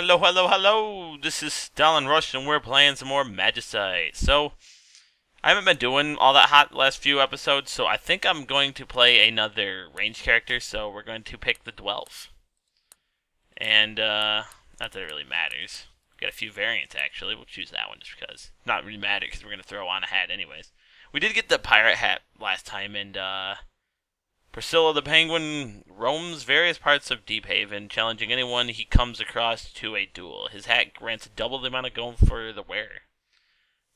Hello, hello, hello! This is StalinRuSH, and we're playing some more Magicite. So, I haven't been doing all that hot last few episodes, so I think I'm going to play another range character, so we're going to pick the Dwelf. And, uh, not that it really matters. We've got a few variants, actually. We'll choose that one just because. Not really matter, because we're going to throw on a hat anyways. We did get the pirate hat last time, and, uh... Priscilla the Penguin roams various parts of Deephaven, challenging anyone he comes across to a duel. His hat grants double the amount of gold for the wearer.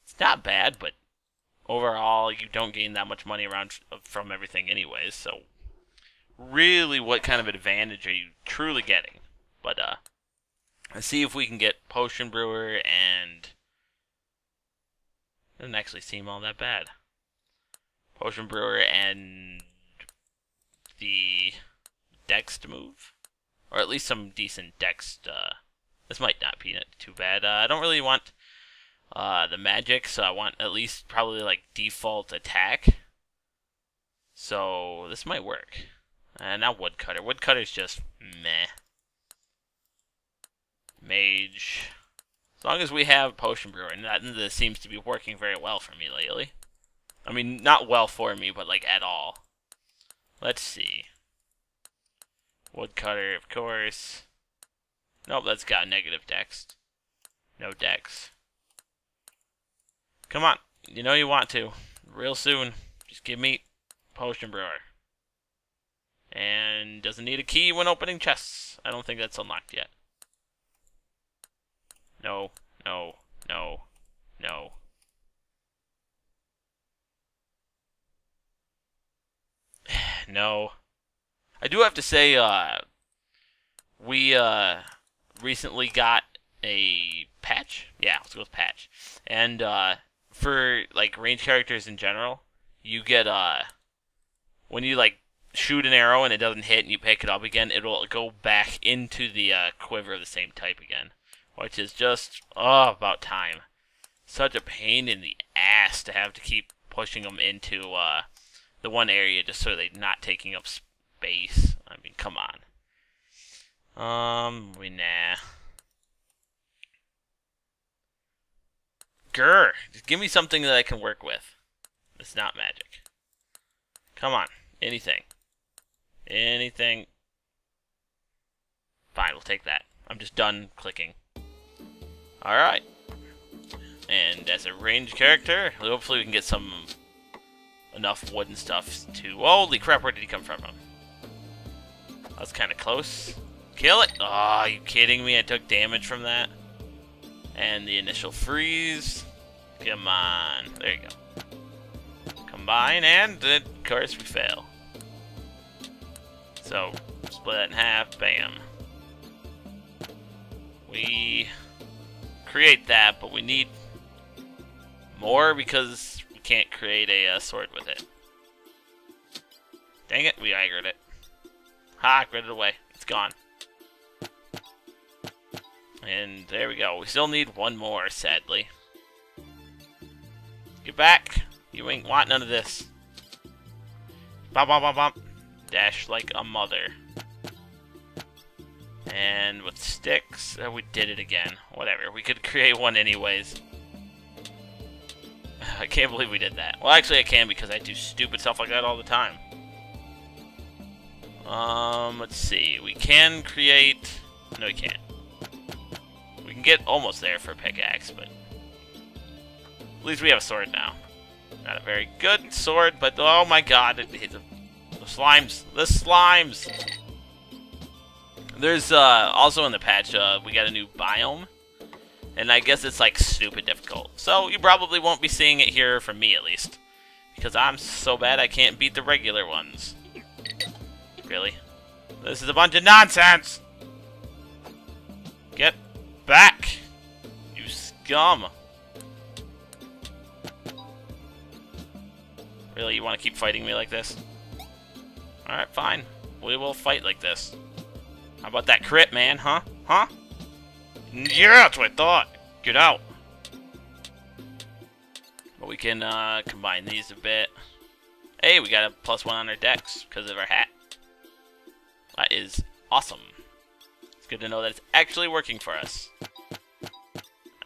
It's not bad, but overall, you don't gain that much money around from everything anyways, so really what kind of advantage are you truly getting? But, uh, let's see if we can get Potion Brewer and... It doesn't actually seem all that bad. Potion Brewer and the dex move, or at least some decent dex. Uh, this might not be too bad. Uh, I don't really want uh, the magic, so I want at least probably like default attack. So this might work. Uh, not woodcutter. Woodcutter's just meh. Mage. As long as we have potion brewer, and that, that seems to be working very well for me lately. I mean, not well for me, but like at all. Let's see. Woodcutter, of course. Nope, that's got negative dex. No dex. Come on. You know you want to. Real soon. Just give me Potion Brewer. And doesn't need a key when opening chests. I don't think that's unlocked yet. No, no, no, no. No. I do have to say, uh, we uh, recently got a patch. Yeah, let's go with patch. And uh, for like range characters in general, you get uh, when you like shoot an arrow and it doesn't hit and you pick it up again, it'll go back into the uh, quiver of the same type again, which is just oh about time. Such a pain in the ass to have to keep pushing them into uh, the one area just so they're not taking up space. I mean, come on. Um, we nah. Grr! Just give me something that I can work with. It's not magic. Come on. Anything. Anything. Fine, we'll take that. I'm just done clicking. Alright. And as a ranged character, hopefully we can get some enough wood and stuff to... Holy crap, where did he come from? That was kind of close. Kill it! Oh, are you kidding me? I took damage from that. And the initial freeze. Come on. There you go. Combine, and uh, of course we fail. So, split that in half. Bam. We create that, but we need more because can't create a uh, sword with it. Dang it, we aggroed it. Ha, it away. It's gone. And there we go. We still need one more, sadly. Get back! You ain't want none of this. Bump, bump, bump, bump. Dash like a mother. And with sticks, uh, we did it again. Whatever, we could create one anyways. I can't believe we did that. Well, actually I can because I do stupid stuff like that all the time. Um, let's see. We can create... No, we can't. We can get almost there for a pickaxe, but... At least we have a sword now. Not a very good sword, but oh my god, it, it, the, the slimes. The slimes! There's, uh, also in the patch, uh, we got a new biome. And I guess it's like stupid difficult. So you probably won't be seeing it here from me at least. Because I'm so bad I can't beat the regular ones. Really? This is a bunch of nonsense! Get back! You scum! Really, you want to keep fighting me like this? Alright, fine. We will fight like this. How about that crit, man, huh? Huh? Yeah, that's what I thought. Get out. But we can uh, combine these a bit. Hey, we got a plus one on our dex because of our hat. That is awesome. Let's good to know that it's actually working for us.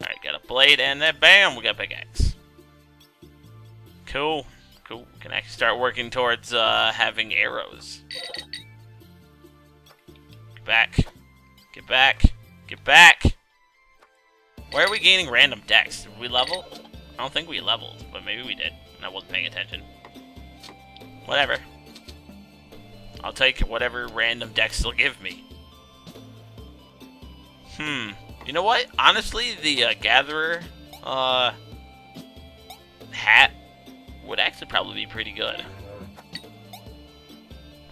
Alright, got a blade, and then bam, we got pickaxe. Cool. Cool. We Can actually start working towards uh, having arrows. Get back. Get back. Get back! Why are we gaining random dex? Did we level? I don't think we leveled, but maybe we did. I wasn't paying attention. Whatever. I'll take whatever random dex they'll give me. Hmm. You know what? Honestly, the uh, Gatherer uh, hat would actually probably be pretty good.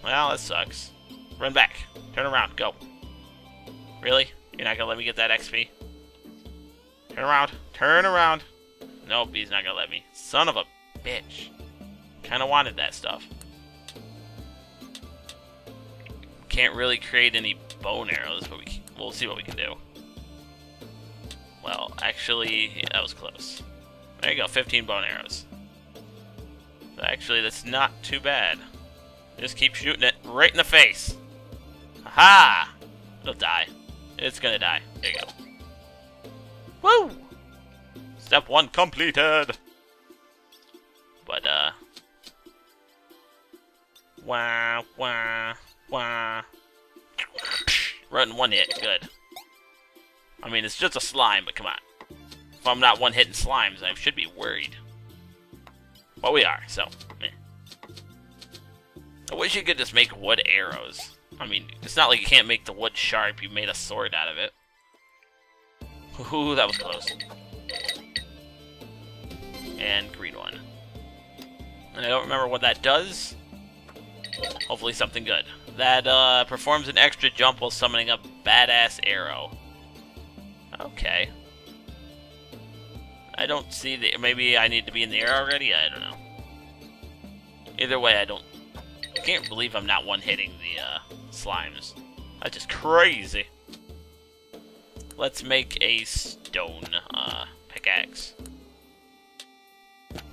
Well, that sucks. Run back. Turn around. Go. Really? You're not gonna let me get that XP? Turn around. Turn around. Nope, he's not gonna let me. Son of a bitch. Kinda wanted that stuff. Can't really create any bone arrows, but we, we'll see what we can do. Well, actually, yeah, that was close. There you go, 15 bone arrows. Actually, that's not too bad. Just keep shooting it right in the face. Ha! It'll die. It's gonna die. There you go. Woo! Step one completed! But, uh... Wah, wah, wah. Run one hit, good. I mean, it's just a slime, but come on. If I'm not one-hitting slimes, I should be worried. But we are, so, eh. I wish you could just make wood arrows. I mean, it's not like you can't make the wood sharp, you made a sword out of it. Ooh, that was close. And green one. And I don't remember what that does. Hopefully something good. That uh, performs an extra jump while summoning a badass arrow. Okay. I don't see the... Maybe I need to be in the air already? I don't know. Either way, I don't... I can't believe I'm not one-hitting the uh, slimes. That's just crazy. Let's make a stone uh, pickaxe.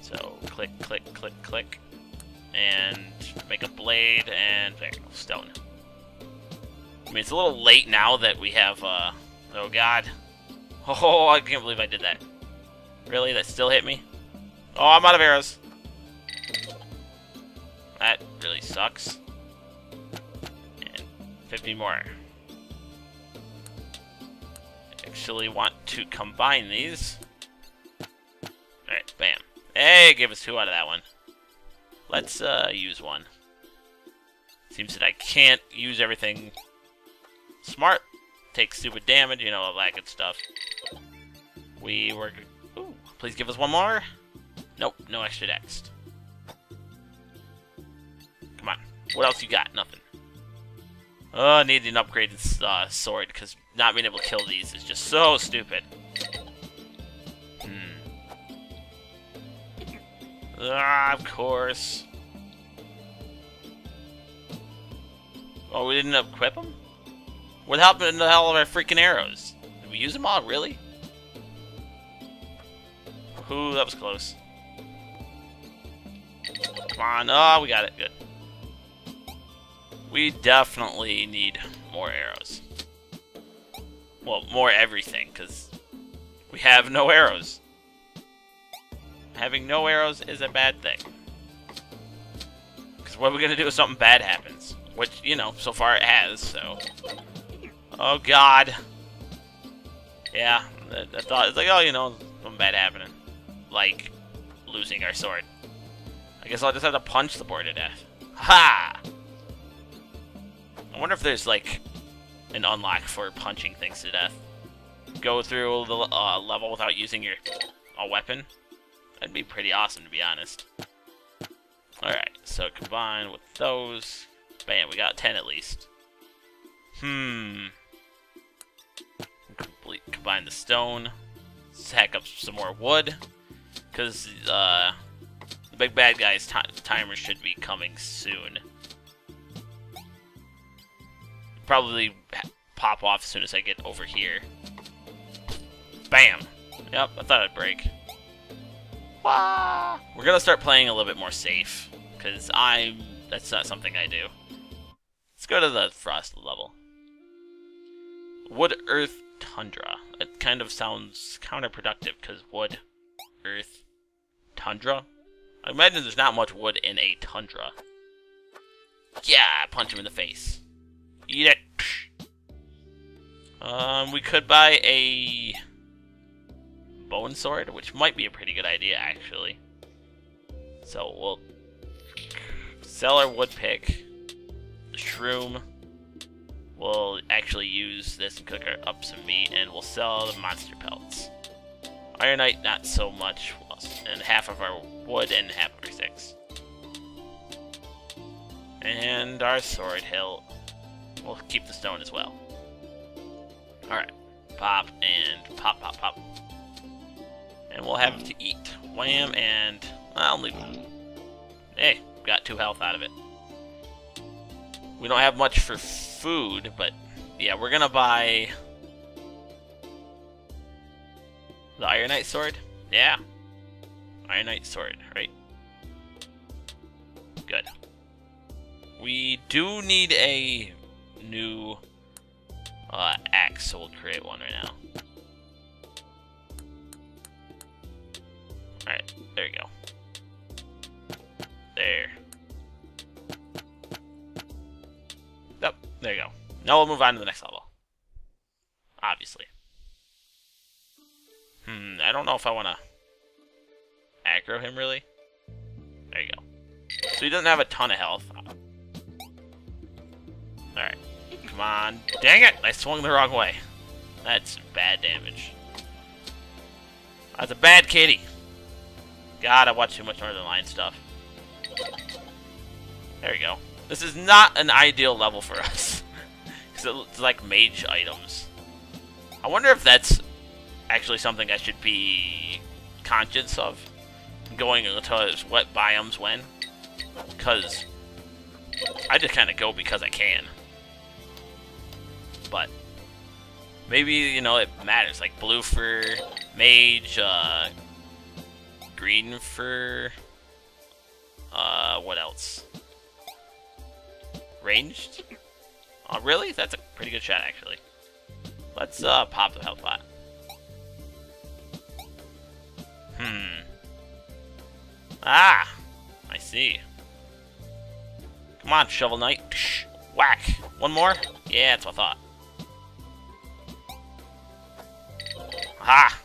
So, click, click, click, click. And make a blade and there, stone. I mean, it's a little late now that we have, uh, oh god. Oh, I can't believe I did that. Really? That still hit me? Oh, I'm out of arrows. That really sucks. And 50 more. Actually want to combine these. Alright, bam. Hey, give us two out of that one. Let's uh, use one. Seems that I can't use everything smart. Take stupid damage, you know, all that good stuff. We were... Ooh, please give us one more. Nope, no extra dex. Come on. What else you got? Nothing. Oh, I need an upgraded uh, sword, because not being able to kill these is just so stupid. Hmm. Ah, of course. Oh, we didn't equip them? What happened to the hell of our freaking arrows? Did we use them all, really? Ooh, that was close. Come on. Oh, we got it. Good. We definitely need more arrows. Well, more everything, because we have no arrows. Having no arrows is a bad thing. Because what are we going to do if something bad happens? Which, you know, so far it has, so... Oh, God. Yeah, I, thought, it's like, oh, you know, something bad happening. Like, losing our sword. I guess I'll just have to punch the board to death. Ha! I wonder if there's, like, an unlock for punching things to death. Go through the uh, level without using your a weapon. That'd be pretty awesome, to be honest. Alright, so combine with those. Bam, we got 10 at least. Hmm. Complete, combine the stone. Hack up some more wood. Because uh, the big bad guy's timer should be coming soon. Probably pop off as soon as I get over here. Bam! Yep, I thought I'd break. Wah! We're gonna start playing a little bit more safe, because I'm... that's not something I do. Let's go to the frost level. wood, earth, tundra. It kind of sounds counterproductive because wood, earth, tundra. I imagine there's not much wood in a tundra. Yeah, punch him in the face. Eat it. Um, we could buy a bone sword, which might be a pretty good idea, actually. So we'll sell our wood pick, the shroom. We'll actually use this and cook up some meat, and we'll sell the monster pelts. Ironite, not so much, and half of our wood and half of our six. And our sword hilt. We'll keep the stone as well. Alright. Pop and pop, pop, pop. And we'll have to eat. Wham and... I'll leave it. Hey, got two health out of it. We don't have much for food, but yeah, we're gonna buy the Ironite sword. Yeah, Ironite sword, right? Good. We do need a new uh, axe, so we'll create one right now. Alright, there you go. There. Yep, there you go. Now we'll move on to the next level. Obviously. Hmm, I don't know if I want to aggro him, really. There you go. So he doesn't have a ton of health. Alright. Come on. Dang it! I swung the wrong way. That's bad damage. That's a bad kitty. God, I watch too much Northernlion stuff. There we go. This is not an ideal level for us. Because it's like mage items. I wonder if that's actually something I should be conscious of. Going into wet biomes when. Because I just kind of go because I can. But maybe, you know, it matters. Like blue for mage, uh, green for... Uh, what else? Ranged? Oh, really? That's a pretty good shot, actually. Let's, uh, pop the health pot. Hmm. Ah! I see. Come on, Shovel Knight. Whack! One more? Yeah, that's what I thought. Ha!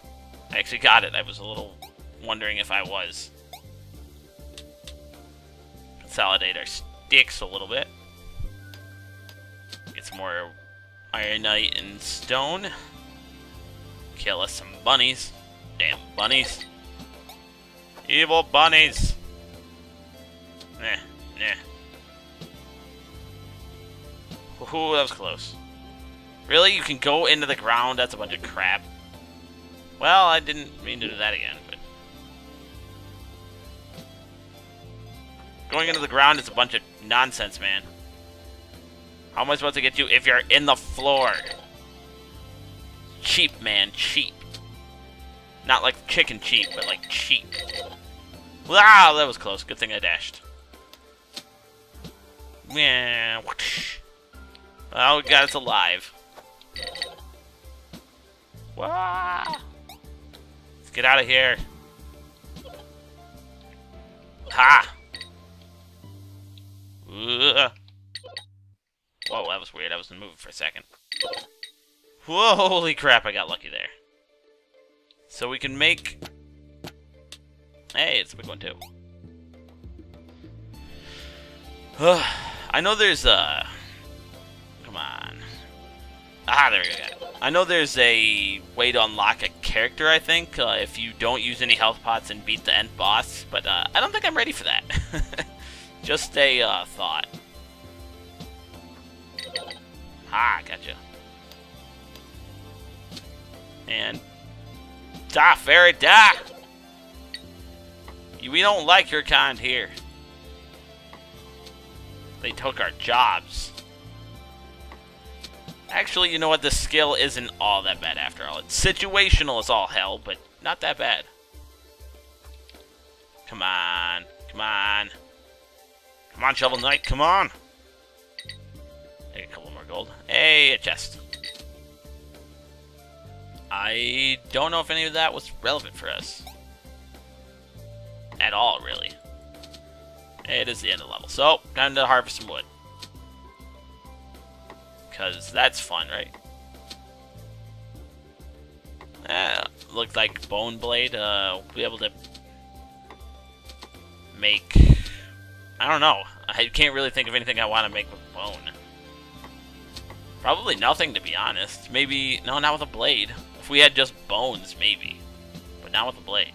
I actually got it. I was a little wondering if I was. Consolidate our sticks a little bit. Get some more ironite and stone. Kill us some bunnies. Damn bunnies. Evil bunnies. Nah, nah. Ooh, that was close. Really? You can go into the ground? That's a bunch of crap. Well, I didn't mean to do that again, but... Going into the ground is a bunch of nonsense, man. How am I supposed to get you if you're in the floor? Cheap, man, cheap. Not like chicken cheap, but like cheap. Wow, that was close. Good thing I dashed. Yeah. Oh, God, it's alive. Wow. Get out of here. Ha! Ugh. Whoa, that was weird. I was moving for a second. Whoa, holy crap, I got lucky there. So we can make... Hey, it's a big one too. I know there's a... Come on. Ah, there we go. I know there's a way to unlock a character, I think, uh, if you don't use any health pots and beat the end boss, but uh, I don't think I'm ready for that. Just a uh, thought. Ah, gotcha. And... Da, fairy, da! We don't like your kind here. They took our jobs. Actually, you know what? The skill isn't all that bad after all. It's situational as all hell, but not that bad. Come on. Come on. Come on, Shovel Knight. Come on. Take a couple more gold. Hey, a chest. I don't know if any of that was relevant for us. At all, really. It is the end of the level. So, time to harvest some wood. Because that's fun, right? Uh, looks like Bone Blade. Uh, we'll be able to make... I don't know. I can't really think of anything I want to make with bone. Probably nothing, to be honest. Maybe... No, not with a blade. If we had just bones, maybe. But not with a blade.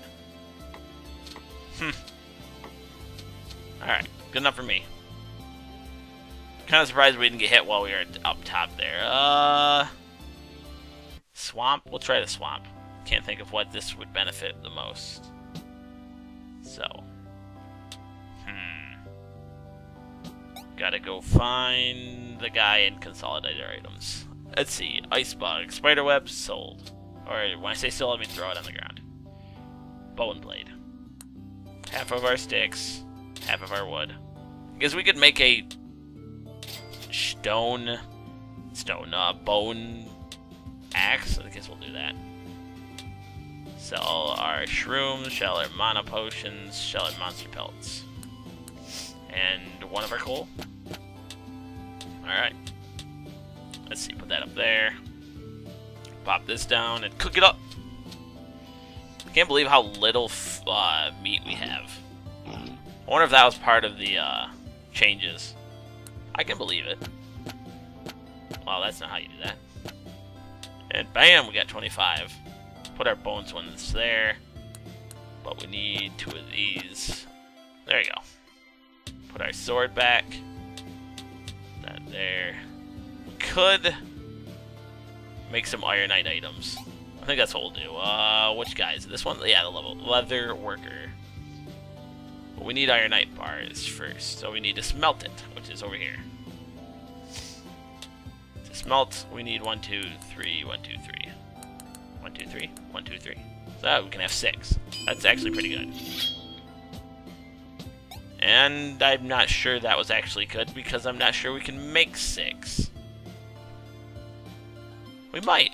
Hmm. Alright. Good enough for me. Kind of surprised we didn't get hit while we were up top there. Uh... Swamp? We'll try the swamp. Can't think of what this would benefit the most. So. Hmm. Gotta go find the guy and consolidate our items. Let's see. Ice bug. Spider web sold. Or when I say sold, I mean throw it on the ground. Bone blade. Half of our sticks. Half of our wood. Guess we could make a stone stone uh, bone axe. I guess we'll do that. Sell our shrooms, sell our mana potions, sell our monster pelts. And one of our coal. Alright. Let's see, put that up there. Pop this down and cook it up. I can't believe how little uh, meat we have. I wonder if that was part of the uh, changes. I can believe it. Well, that's not how you do that. And bam, we got 25. Put our bones ones there. But we need two of these. There you go. Put our sword back. That there. Could make some ironite items. I think that's what we'll do. Uh, which guys? This one? Yeah, the level. Leather worker. But we need ironite bars first, so we need to smelt it, which is over here To smelt, we need one, two, three, one, two, three. One, two, three, one, two, three. So we can have six. That's actually pretty good. And I'm not sure that was actually good because I'm not sure we can make six. We might.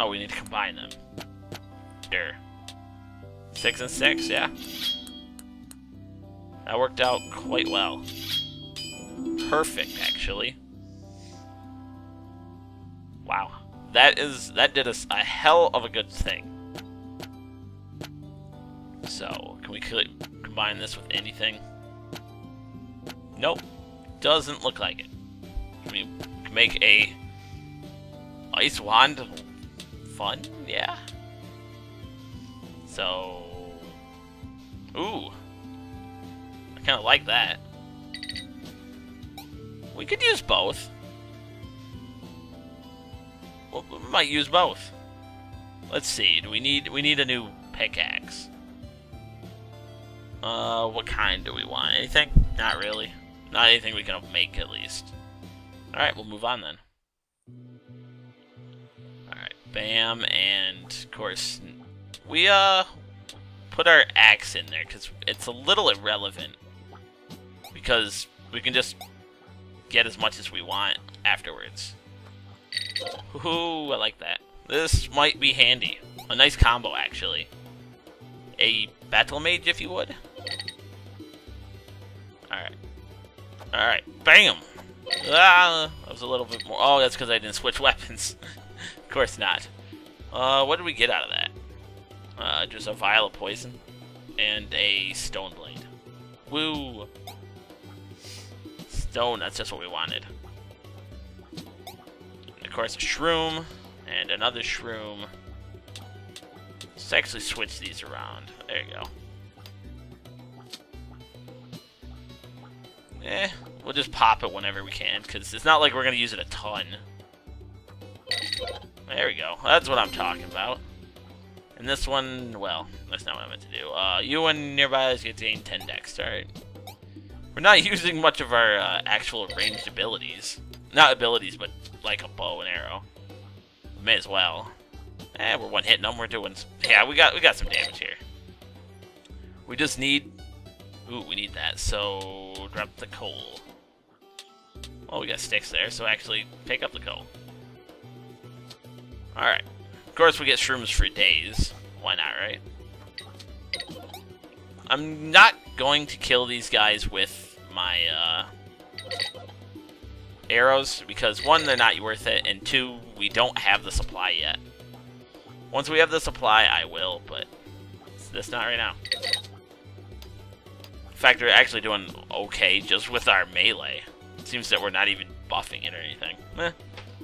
Oh, we need to combine them. There. Six and six, yeah. That worked out quite well. Perfect, actually. Wow. That is that did us a, hell of a good thing. So, can we combine this with anything? Nope. Doesn't look like it. Can we make a ice wand fun? Yeah. So... Ooh I kind of like that. We could use both. Well, we might use both. Let's see. Do we need we need a new pickaxe? Uh, what kind do we want? Anything? Not really. Not anything we can make at least. All right, we'll move on then. Bam, and of course we uh put our axe in there because it's a little irrelevant because we can just get as much as we want afterwards. Ooh, I like that. This might be handy. A nice combo, actually. A Battle Mage, if you would. Alright. Alright, bam! Ah, that was a little bit more. Oh, that's because I didn't switch weapons. Of course not. Uh, what did we get out of that? Uh, just a vial of poison and a stone blade. Woo! stone, that's just what we wanted. And of course, a shroom, and another shroom. Let's actually switch these around. There you go. Eh, we'll just pop it whenever we can, because it's not like we're going to use it a ton. There we go. That's what I'm talking about. And this one, well, that's not what I meant to do. Uh, you and nearby is gain 10 dex, alright? We're not using much of our uh, actual ranged abilities. Not abilities, but like a bow and arrow. May as well. Eh, we're one hitting them. We're doing. Yeah, we got we got some damage here. We just need. Ooh, we need that. So drop the coal. Well, we got sticks there, so actually pick up the coal. Alright. Of course, we get shrooms for days. Why not, right? I'm not going to kill these guys with my uh, arrows because one, they're not worth it, and two, we don't have the supply yet. Once we have the supply, I will, but that's not right now. In fact, we're actually doing okay just with our melee. It seems that we're not even buffing it or anything. Eh,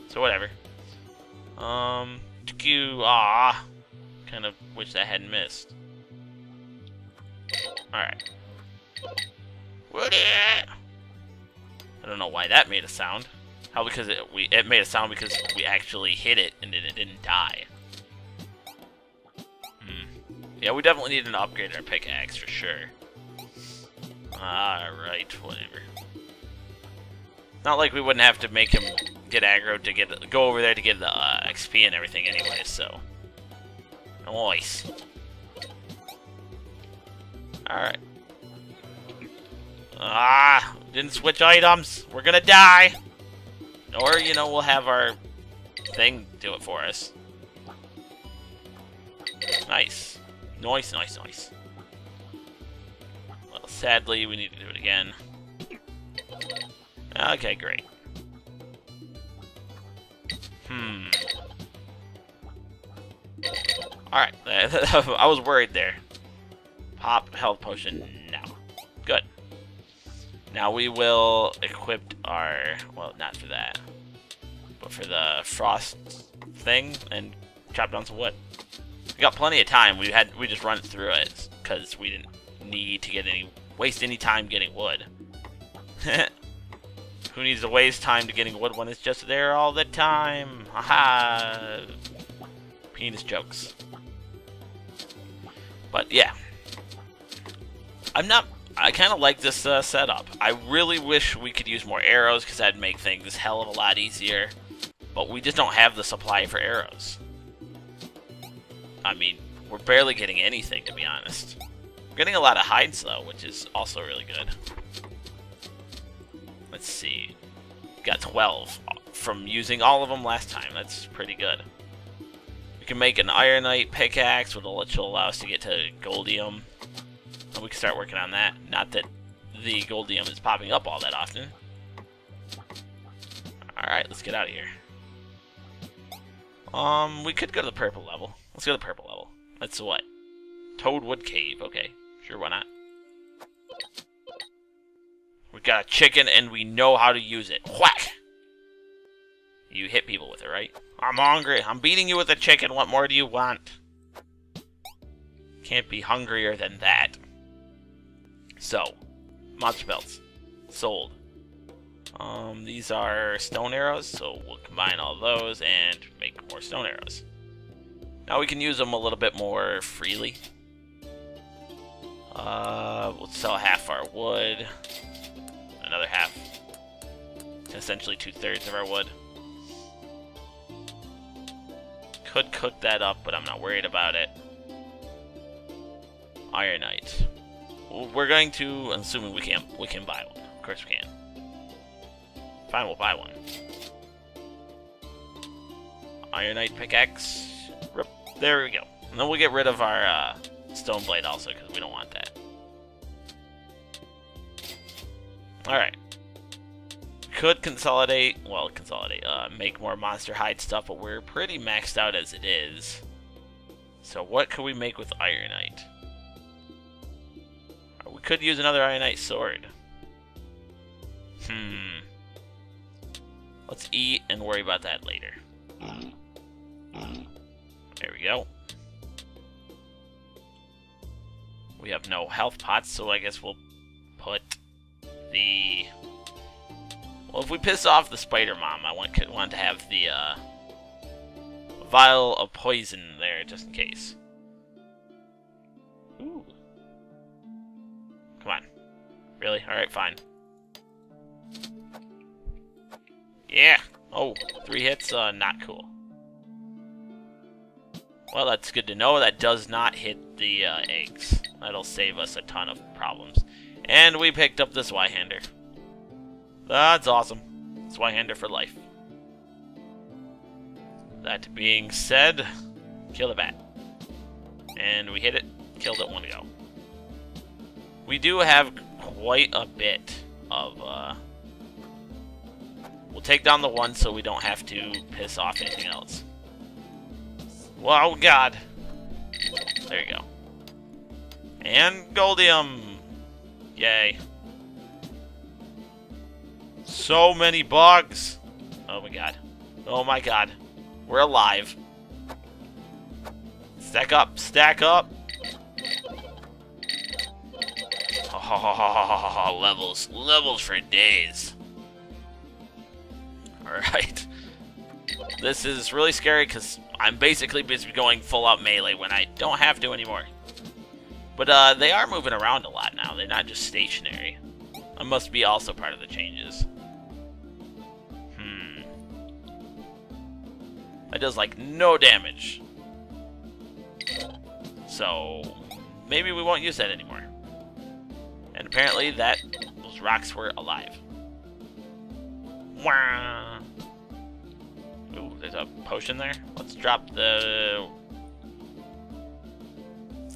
so whatever. Um, ah, kind of wish that hadn't missed. Alright. Woody! I don't know why that made a sound. How because it we it made a sound because we actually hit it and then it didn't die. Hmm. Yeah, we definitely need to upgrade our pickaxe for sure. Alright, whatever. Not like we wouldn't have to make him get aggro to get go over there to get the uh, XP and everything anyway, so. Nice. Alright. Ah, didn't switch items. We're gonna die. Or, you know, we'll have our thing do it for us. Nice. Nice, nice, nice. Well, sadly, we need to do it again. Okay, great. Hmm. Alright, I was worried there. Pop health potion now. Good. Now we will equip our, well, not for that, but for the frost thing and chop down some wood. We got plenty of time. We had we just run through it because we didn't need to get any waste any time getting wood. Who needs to waste time to getting wood when it's just there all the time? Haha. Penis jokes. But yeah, I'm not... I kind of like this uh, setup. I really wish we could use more arrows because that'd make things hell of a lot easier. But we just don't have the supply for arrows. I mean, we're barely getting anything, to be honest. We're getting a lot of hides, though, which is also really good. Let's see. Got 12 from using all of them last time. That's pretty good. We can make an Ironite pickaxe, which will allow us to get to Goldium we can start working on that. Not that the Goldium is popping up all that often. Alright, let's get out of here. Um, we could go to the purple level. Let's go to the purple level. That's what? Toadwood Cave. Okay, sure, why not? Got a chicken and we know how to use it. Whack! You hit people with it, right? I'm hungry. I'm beating you with a chicken. What more do you want? Can't be hungrier than that. So, monster belts. Sold. Um, these are stone arrows, so we'll combine all those and make more stone arrows. Now we can use them a little bit more freely. Uh, we'll sell half our wood, another half, essentially two-thirds of our wood. Could cook that up, but I'm not worried about it. Ironite. We're going to, assuming we can, we can buy one. Of course we can. Fine, we'll buy one. Ironite pickaxe. There we go. And then we'll get rid of our uh, stone blade also, because we don't want that. Alright. Could consolidate, well, consolidate, uh, make more monster hide stuff, but we're pretty maxed out as it is. So what could we make with Ironite? We could use another Ironite sword. Hmm. Let's eat and worry about that later. There we go. We have no health pots, so I guess we'll put the... Well, if we piss off the spider mom, I want, want to have the uh, vial of poison there, just in case. Ooh. Come on. Really? Alright, fine. Yeah! Oh, three hits? Uh, not cool. Well, that's good to know. That does not hit the uh, eggs. That'll save us a ton of problems. And we picked up this Zweihander. That's awesome. Zweihander for life. That being said, kill the bat. And we hit it, killed it one go. We do have quite a bit of, uh... We'll take down the one so we don't have to piss off anything else. Oh god. There you go. And Goldium! Yay. So many bugs! Oh my god. Oh my god. We're alive. Stack up, stack up! Oh, levels, levels for days. Alright. This is really scary because I'm basically busy going full out melee when I don't have to anymore. But uh, they are moving around a lot now. They're not just stationary. That must be also part of the changes. Hmm. That does like no damage. So maybe we won't use that anymore. And apparently that those rocks were alive. Wah! Ooh, there's a potion there. Let's drop the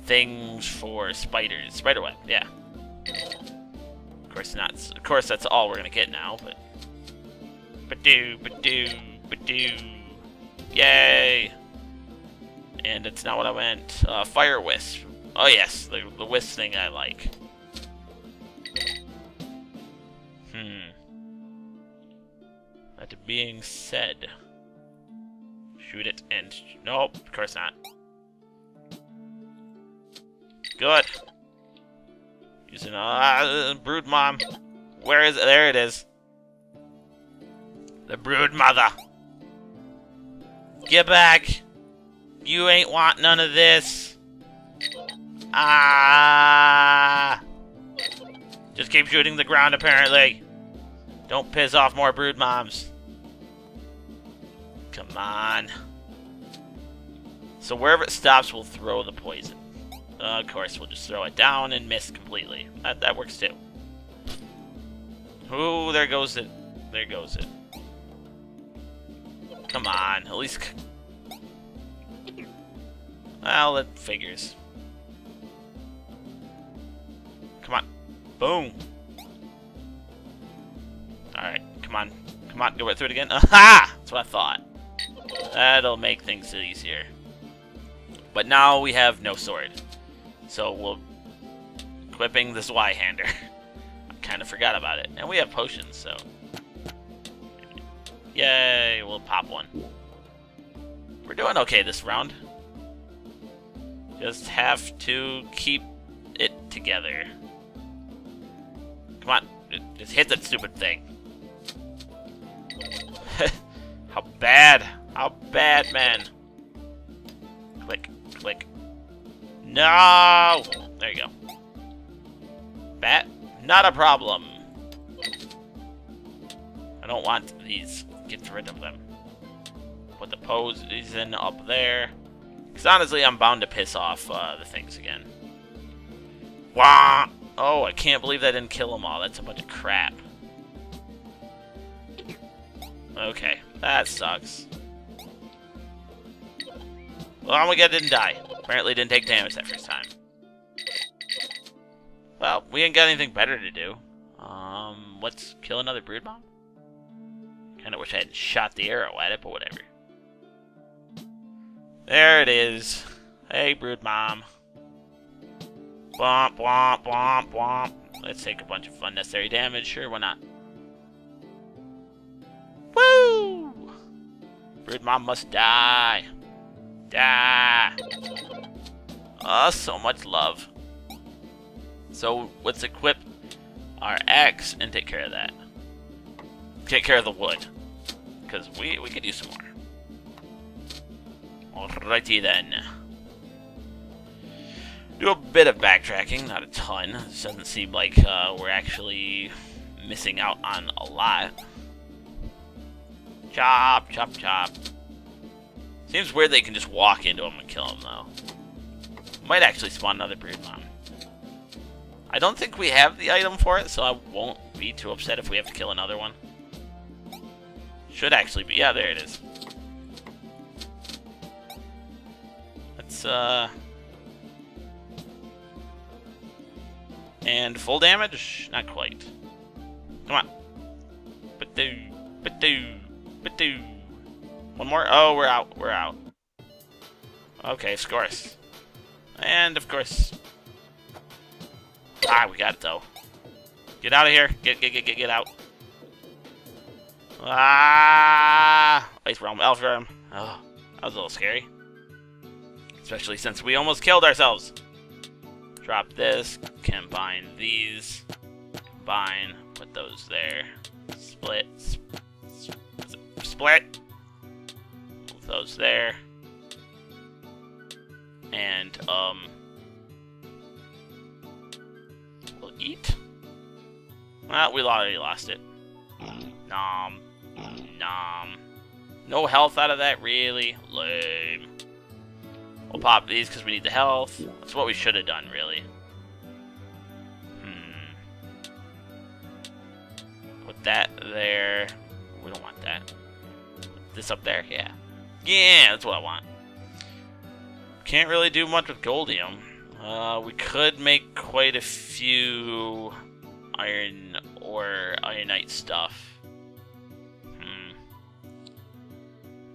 things for spiders. Spiderweb, yeah. Of course not. Of course that's all we're gonna get now, but but do, but do, but do, Yay! And it's not what I meant. Uh, fire wisp. Oh yes, the, the wisp thing I like. Hmm. That being said, shoot it and nope, of course not. Good. Using uh, brood mom. Where is it? There it is. The brood mother. Get back. You ain't want none of this. Ah. Just keep shooting the ground, apparently. Don't piss off more brood moms. Come on. So wherever it stops, we'll throw the poison. Uh, of course, we'll just throw it down and miss completely. That, that works too. Ooh, there goes it. There goes it. Come on, at least... Well, it figures. Come on. Boom. Alright, come on. Come on, go right through it again. Aha! That's what I thought. That'll make things easier. But now we have no sword. So we'll... Equipping this Zweihander. I kind of forgot about it. And we have potions, so... Yay, we'll pop one. We're doing okay this round. Just have to keep it together. Come on, just hit that stupid thing. How bad? How bad, man? Click, click. No! There you go. Bat, not a problem. I don't want these. Get rid of them. Put the pose is in up there. Because honestly, I'm bound to piss off uh, the things again. Wah! Oh, I can't believe that didn't kill them all. That's a bunch of crap. Okay, that sucks. Well, Omega didn't die. Apparently didn't take damage that first time. Well, we ain't got anything better to do. Um, let's kill another brood mom? Kinda wish I hadn't shot the arrow at it, but whatever. There it is. Hey, brood mom. Womp, womp, womp, womp. Let's take a bunch of unnecessary damage. Sure, why not? Woo! Brood mom must die. Die. Oh, so much love. So let's equip our axe and take care of that. Take care of the wood. Because we, we could use some more. Alrighty then. Do a bit of backtracking, not a ton. This doesn't seem like uh, we're actually missing out on a lot. Chop, chop, chop. Seems weird they can just walk into him and kill him, though. Might actually spawn another brood. I don't think we have the item for it, so I won't be too upset if we have to kill another one. Should actually be. Yeah, there it is. Let's, uh... And full damage? Not quite. Come on. Ba-doo, ba-doo, ba-doo. One more? Oh, we're out. We're out. Okay, course. And, of course... Ah, we got it, though. Get out of here. Get, get, get, get, get out. Ah! Ice Realm, Elf Realm. Oh, that was a little scary. Especially since we almost killed ourselves. Drop this, combine these, combine, put those there, split, sp split, Put those there, and, um, we'll eat. Well, we already lost it. Nom. Nom. No health out of that, really? Lame. We'll pop these because we need the health. That's what we should have done, really. Hmm. Put that there. We don't want that. This up there? Yeah. Yeah, that's what I want. Can't really do much with goldium. Uh, we could make quite a few iron or ironite stuff.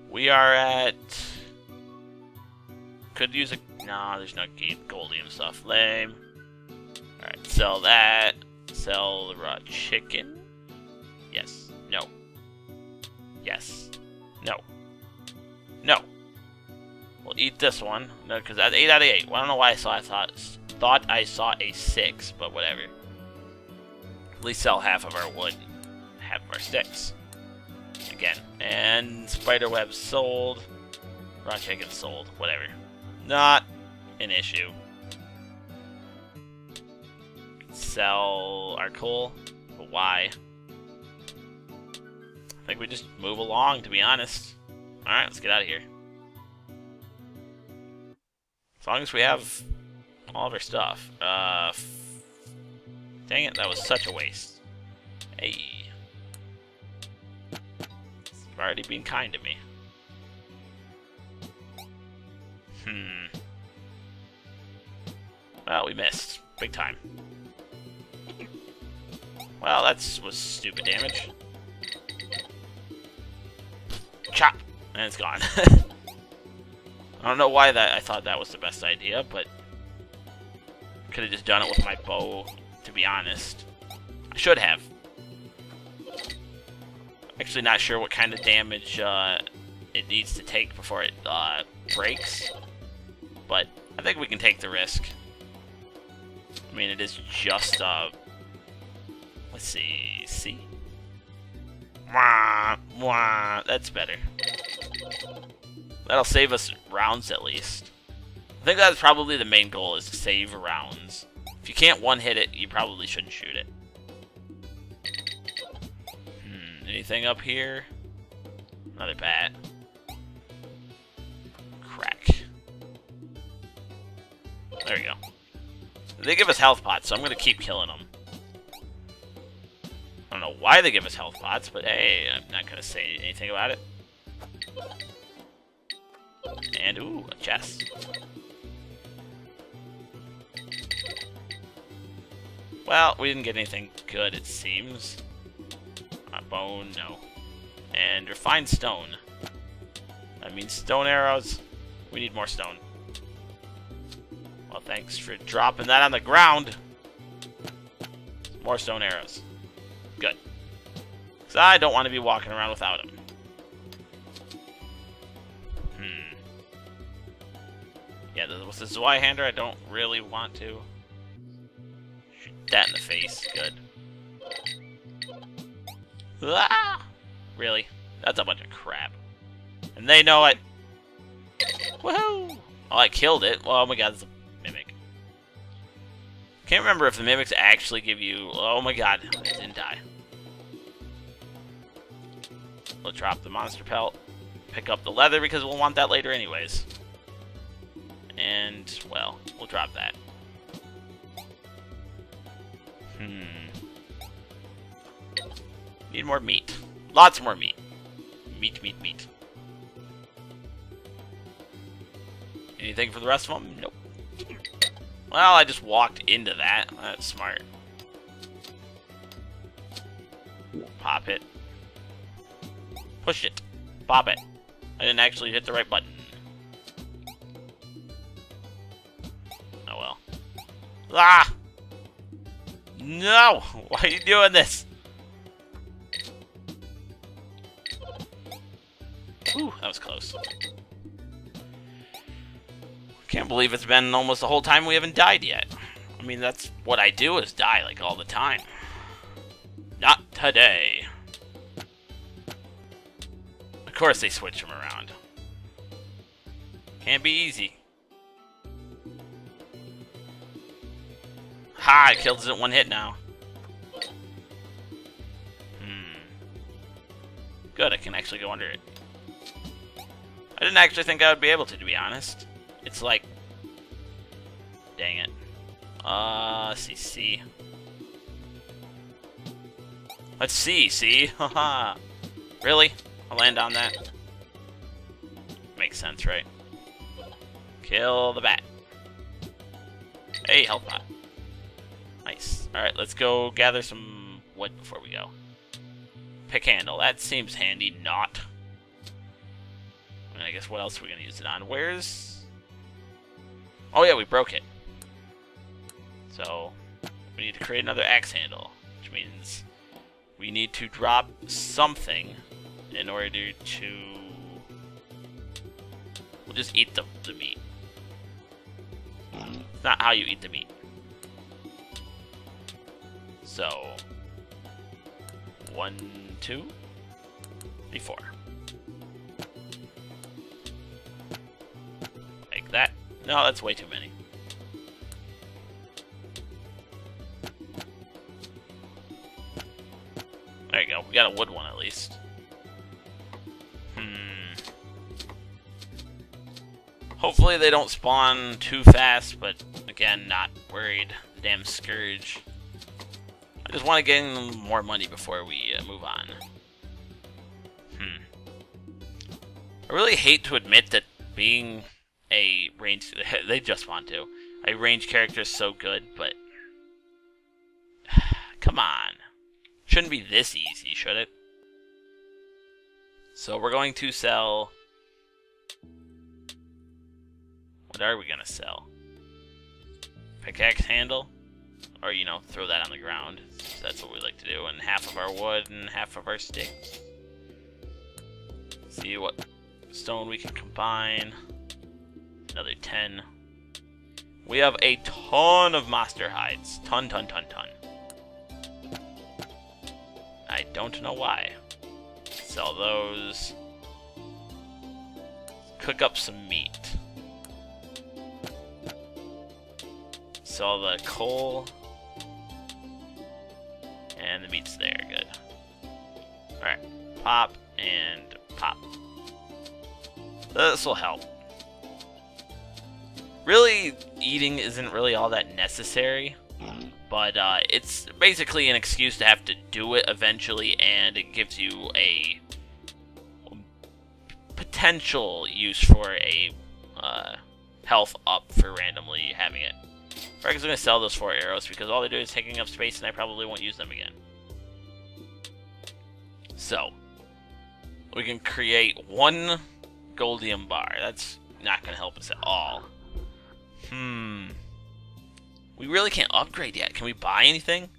We are at... Could use a... Nah, there's no goldium stuff. Lame. Alright, sell that. Sell the raw chicken. Yes. No. Yes. No. We'll eat this one. No, because that's 8 out of 8. Well, I don't know why I saw I thought thought I saw a 6, but whatever. At least sell half of our wood, half of our sticks again. And spider spiderweb sold. Raw chicken sold. Whatever. Not an issue. Sell our coal. But why? I think we just move along, to be honest. Alright, let's get out of here. As long as we have all of our stuff. Uh, dang it, that was such a waste. Hey You've already been kind to me. Hmm. Well, we missed. Big time. Well, that was stupid damage. Chop! And it's gone. I don't know why that I thought that was the best idea, but could have just done it with my bow, to be honest. Should have. Actually not sure what kind of damage uh, it needs to take before it uh, breaks. But I think we can take the risk. I mean, it is just, uh, let's see, see? Wah, wah, that's better. That'll save us rounds at least. I think that's probably the main goal, is to save rounds. If you can't one-hit it, you probably shouldn't shoot it. Hmm, anything up here? Another bat. Crack. There we go. They give us health pots, so I'm gonna keep killing them. I don't know why they give us health pots, but hey, I'm not gonna say anything about it. And, ooh, a chest. Well, we didn't get anything good, it seems A bone, no. And refined stone. That means stone arrows. We need more stone. Well, thanks for dropping that on the ground. More stone arrows. Good. Because I don't want to be walking around without them. Yeah, with the Zweihander, I don't really want to. Shoot that in the face. Good. Ah! Really? That's a bunch of crap. And they know it. Woohoo! Oh, I killed it. Oh my god, it's a mimic. Can't remember if the mimics actually give you... Oh my god, I didn't die. We'll drop the monster pelt. Pick up the leather because we'll want that later anyways. And, well, we'll drop that. Hmm. Need more meat. Lots more meat. Meat, meat, meat. Anything for the rest of them? Nope. Well, I just walked into that. That's smart. Pop it. Push it. Pop it. I didn't actually hit the right button. Ah! No! Why are you doing this? Ooh, that was close. Can't believe it's been almost the whole time we haven't died yet. I mean, that's what I do is die, like, all the time. Not today. Of course they switch them around. Can't be easy. Ha! I killed it one hit now. Hmm. Good, I can actually go under it. I didn't actually think I would be able to, to be honest. It's like... Dang it. Uh, see, see. Let's see, see? Haha. really? I'll land on that. Makes sense, right? Kill the bat. Hey, health pot. Nice. Alright, let's go gather some wood before we go. Pick handle. That seems handy. Not. I, guess what else are we going to use it on? Where's... Oh yeah, we broke it. So, we need to create another axe handle, which means we need to drop something in order to... We'll just eat the, the meat. It's not how you eat the meat. So, one, two, four. Like that. No, that's way too many. There you go. We got a wood one at least. Hmm. Hopefully they don't spawn too fast, but again, not worried. The damn Scourge. Just want to get more money before we uh, move on. Hmm. I really hate to admit that being a range... they just want to. A range character is so good, but... Come on. Shouldn't be this easy, should it? So we're going to sell... What are we going to sell? Pickaxe handle? Or, you know, throw that on the ground. So that's what we like to do. And half of our wood and half of our sticks. See what stone we can combine. Another 10. We have a ton of monster hides. Ton, ton, ton, ton. I don't know why. Sell those. Cook up some meat. Sell the coal. And the meat's there, good. Alright, pop and pop. This will help. Really, eating isn't really all that necessary but uh, it's basically an excuse to have to do it eventually, and it gives you a potential use for a uh, health up for randomly having it. I'm going to sell those four arrows because all they do is taking up space and I probably won't use them again. So, we can create one goldium bar. That's not going to help us at all. Hmm. We really can't upgrade yet. Can we buy anything?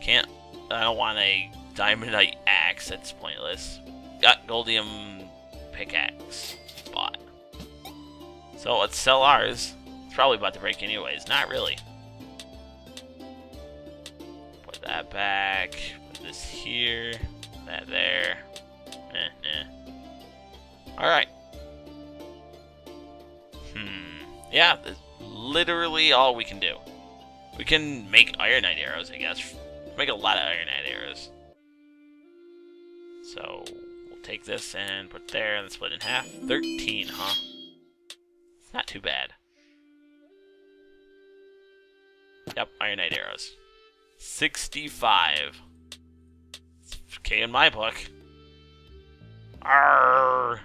Can't. I don't want a diamondite axe. That's pointless. Got goldium pickaxe. Bought. So let's sell ours. Probably about to break anyways. Not really. Put that back. Put this here. That there. Eh, eh. Alright. Hmm. Yeah, that's literally all we can do. We can make Ironite arrows, I guess. Make a lot of Ironite arrows. So, we'll take this and put there and split in half. 13, huh? Not too bad. Yep, Ironite arrows. 65. okay in my book. Arr.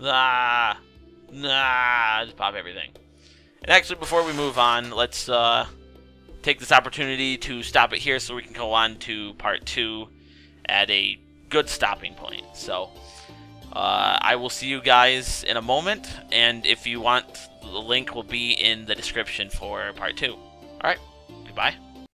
Ah. Nah. Just pop everything. And actually, before we move on, let's uh, take this opportunity to stop it here so we can go on to part two at a good stopping point. So, uh, I will see you guys in a moment, and if you want, the link will be in the description for part two. Alright, goodbye.